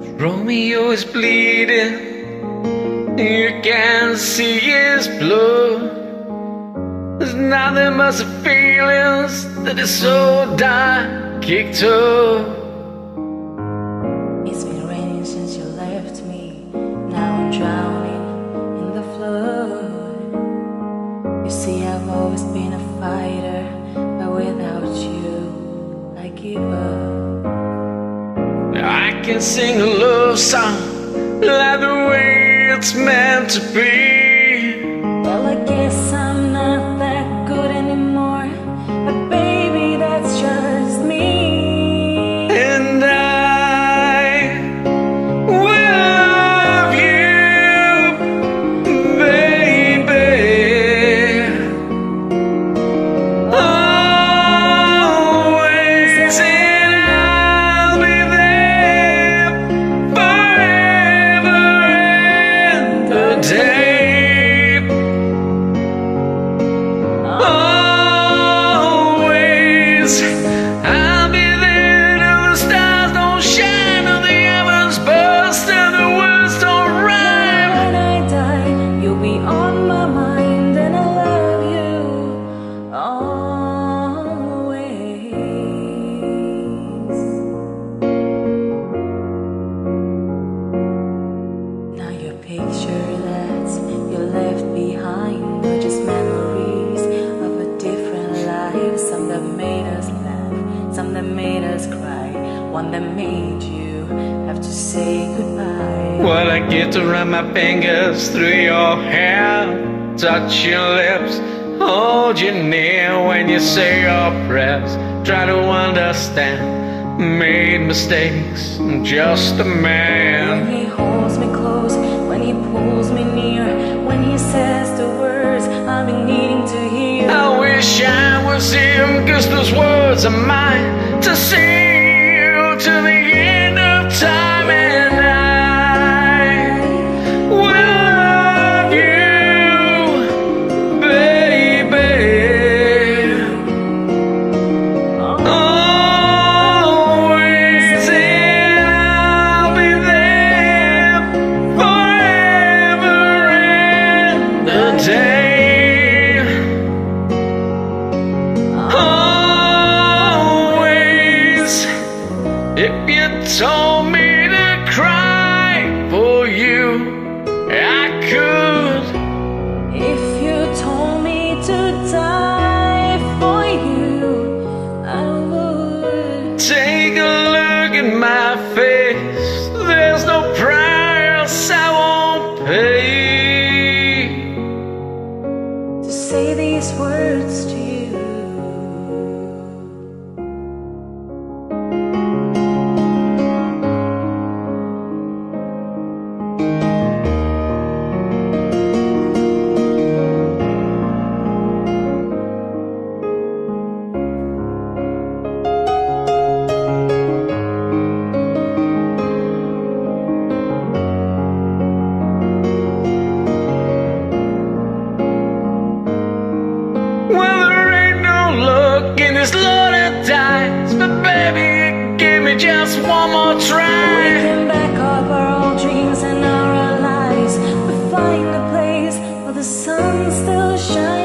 Romeo is bleeding, you can see his blood. There's nothing but the feelings that is so dark, kicked up. It's been raining since you left me. Now I'm drowning in the flood. You see, I've always been a fighter, but without you, I give up. I can sing a love song like the way it's meant to be. That made you have to say goodbye. What I get to run my fingers through your hair, touch your lips, hold you near when you say your prayers. Try to understand, made mistakes, I'm just a man. When he holds me close, when he pulls me near, when he says the words I've been needing to hear. I wish I was him, cause those words are mine to see to the end if you told just one more try. We can back up our old dreams and our lives, but find a place where the sun still shines.